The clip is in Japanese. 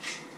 フッ。